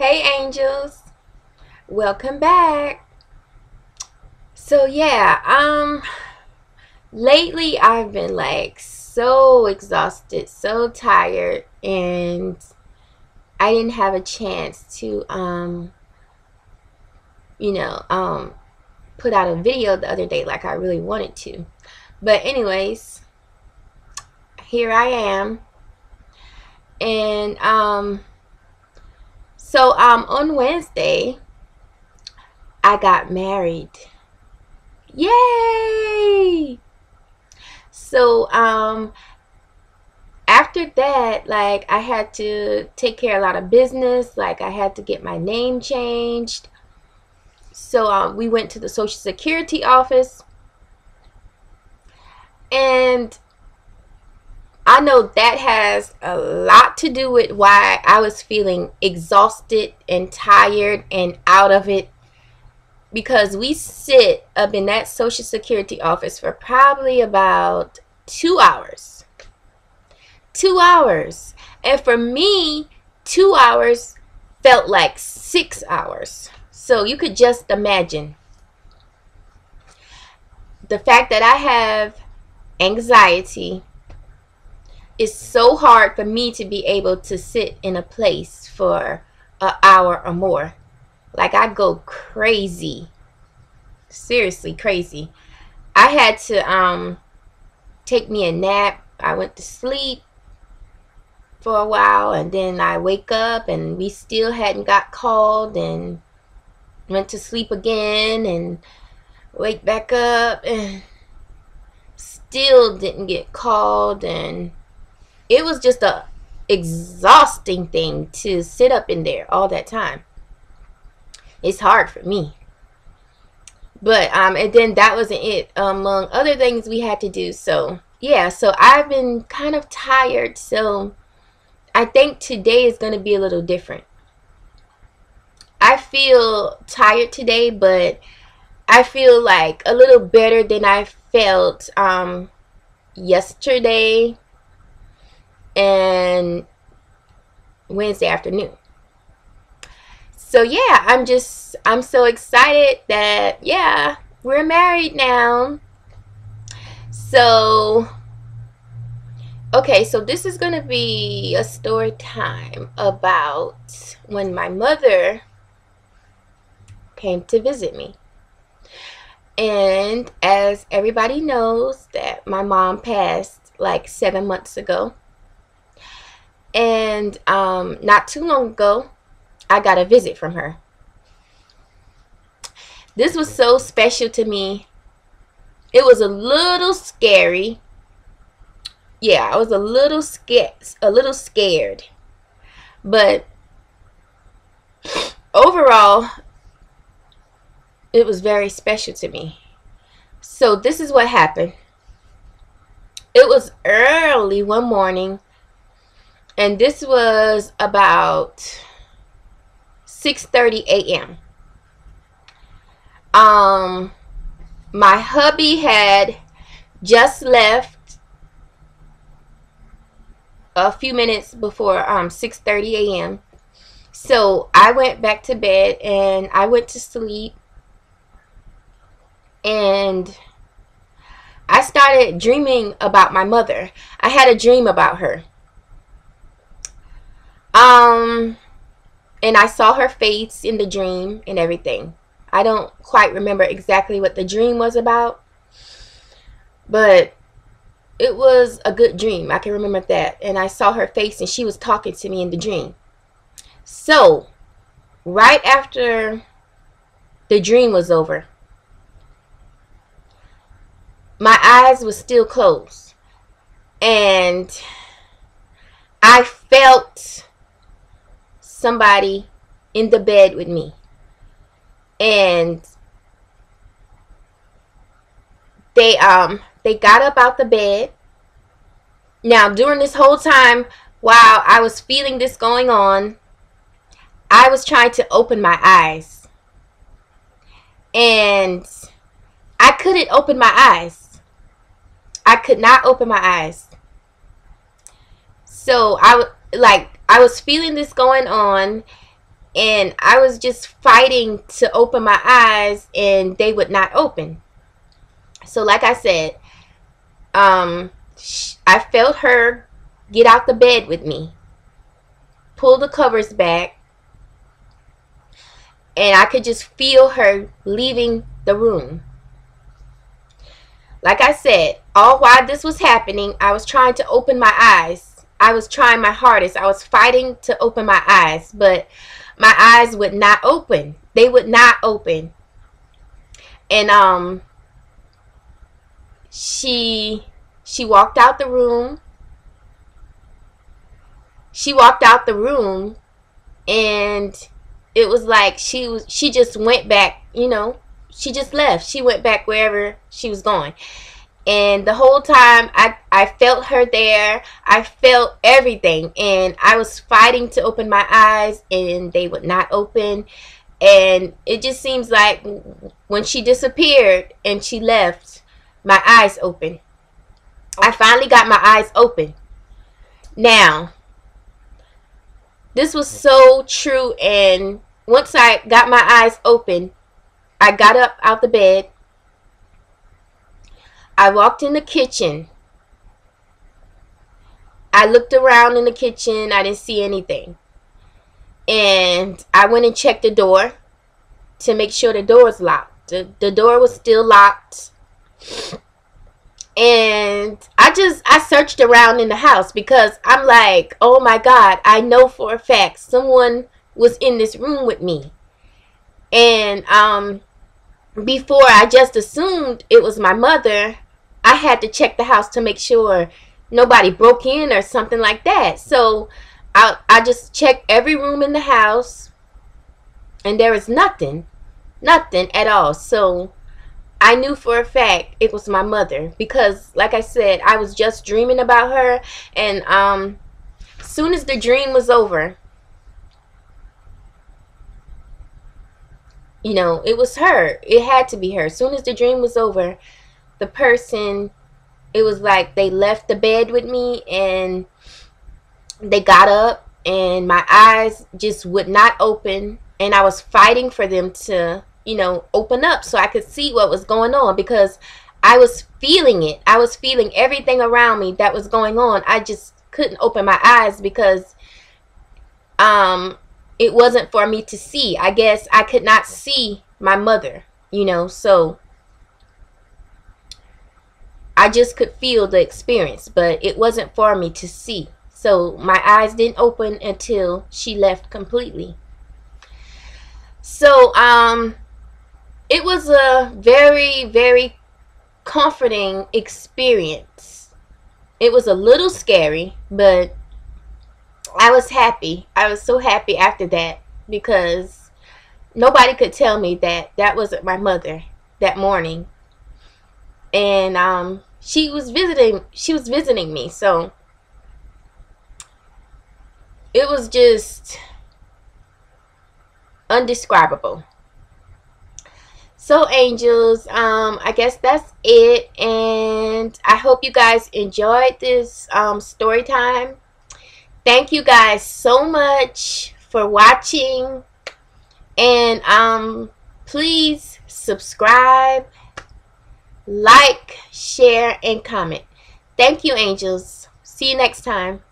Hey angels. Welcome back. So yeah, um lately I've been like so exhausted, so tired and I didn't have a chance to um you know, um put out a video the other day like I really wanted to. But anyways, here I am. And um so um on Wednesday I got married. Yay! So um after that, like I had to take care of a lot of business, like I had to get my name changed. So um, we went to the Social Security office. And I know that has a lot to do with why I was feeling exhausted and tired and out of it. Because we sit up in that social security office for probably about two hours. Two hours. And for me two hours felt like six hours. So you could just imagine the fact that i have anxiety it's so hard for me to be able to sit in a place for an hour or more. Like I go crazy. Seriously crazy. I had to um take me a nap. I went to sleep for a while and then I wake up and we still hadn't got called and went to sleep again and wake back up and still didn't get called and it was just a exhausting thing to sit up in there all that time. It's hard for me. But um and then that wasn't it. Among other things we had to do. So yeah, so I've been kind of tired. So I think today is gonna be a little different. I feel tired today, but I feel like a little better than I felt um yesterday and Wednesday afternoon. So yeah, I'm just I'm so excited that yeah, we're married now. So okay, so this is going to be a story time about when my mother came to visit me. And as everybody knows that my mom passed like 7 months ago. And um, not too long ago, I got a visit from her. This was so special to me. It was a little scary. Yeah, I was a little scared, a little scared. But overall, it was very special to me. So this is what happened. It was early one morning and this was about 6:30 a.m. Um my hubby had just left a few minutes before um 6:30 a.m. So I went back to bed and I went to sleep and I started dreaming about my mother. I had a dream about her. Um, and I saw her face in the dream and everything. I don't quite remember exactly what the dream was about, but it was a good dream. I can remember that. And I saw her face and she was talking to me in the dream. So, right after the dream was over, my eyes were still closed. And I felt somebody in the bed with me. And they um they got up out the bed. Now, during this whole time while I was feeling this going on, I was trying to open my eyes. And I couldn't open my eyes. I could not open my eyes. So I would like I was feeling this going on and I was just fighting to open my eyes and they would not open. So like I said, um I felt her get out the bed with me. Pull the covers back. And I could just feel her leaving the room. Like I said, all while this was happening, I was trying to open my eyes. I was trying my hardest. I was fighting to open my eyes, but my eyes would not open. They would not open. And um she she walked out the room. She walked out the room and it was like she was she just went back, you know, she just left. She went back wherever she was going. And the whole time I, I felt her there. I felt everything. And I was fighting to open my eyes and they would not open. And it just seems like when she disappeared and she left, my eyes open I finally got my eyes open. Now, this was so true. And once I got my eyes open, I got up out the bed. I walked in the kitchen. I looked around in the kitchen. I didn't see anything. And I went and checked the door to make sure the door was locked. The, the door was still locked. And I just, I searched around in the house because I'm like, oh my God, I know for a fact someone was in this room with me. And um, before I just assumed it was my mother, I had to check the house to make sure nobody broke in or something like that. So I, I just checked every room in the house and there was nothing, nothing at all. So I knew for a fact it was my mother because like I said, I was just dreaming about her and um soon as the dream was over, you know, it was her. It had to be her. As soon as the dream was over, the person, it was like they left the bed with me and they got up and my eyes just would not open. And I was fighting for them to, you know, open up so I could see what was going on because I was feeling it. I was feeling everything around me that was going on. I just couldn't open my eyes because um it wasn't for me to see. I guess I could not see my mother, you know, so I just could feel the experience, but it wasn't for me to see. So my eyes didn't open until she left completely. So um it was a very very comforting experience. It was a little scary, but I was happy. I was so happy after that because nobody could tell me that that wasn't my mother that morning. And um, she was visiting. She was visiting me, so it was just undescribable. So angels, um, I guess that's it, and I hope you guys enjoyed this um, story time thank you guys so much for watching and um please subscribe like share and comment. Thank you angels. See you next time